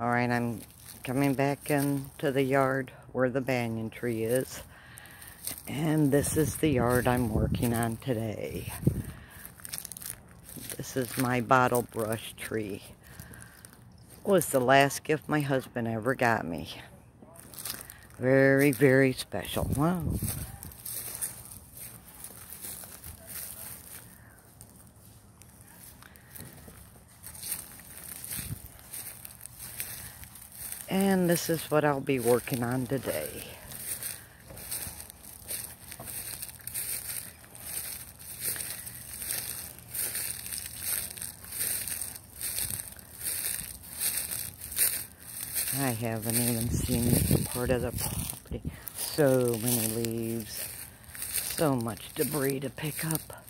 Alright, I'm coming back into the yard where the banyan tree is. And this is the yard I'm working on today. This is my bottle brush tree. It was the last gift my husband ever got me. Very, very special. Wow. And this is what I'll be working on today. I haven't even seen this part of the property. So many leaves. So much debris to pick up.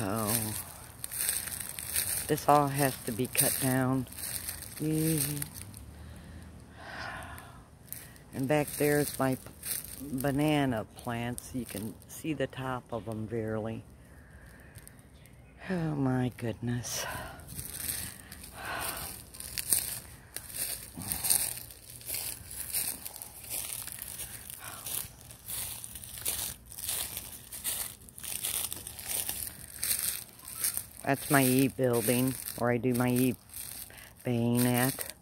Oh. This all has to be cut down. And back there's my banana plants. You can see the top of them barely. Oh my goodness. That's my E building, where I do my E baying at.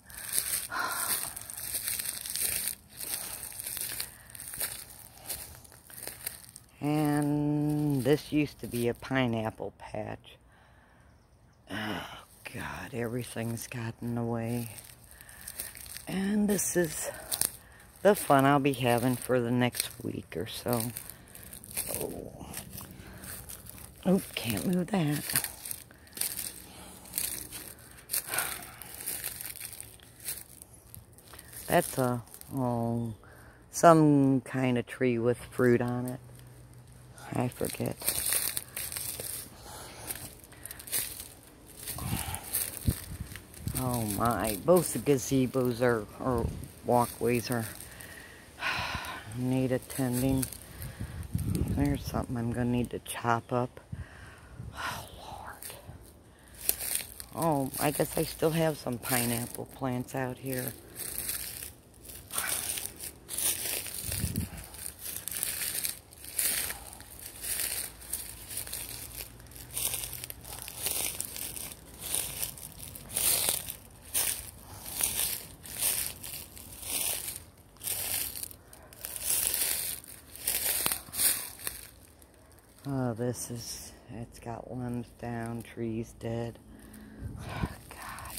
And this used to be a pineapple patch. Oh, God, everything's gotten away. And this is the fun I'll be having for the next week or so. Oh, oh can't move that. That's a, oh, some kind of tree with fruit on it. I forget. Oh my, both the gazebos are, or walkways are need attending. There's something I'm to need to chop up. Oh, Lord. Oh, I guess I still have some pineapple plants out here. Oh, this is, it's got limbs down, trees dead. Oh, God.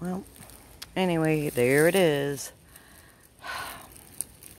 Well, anyway, there it is.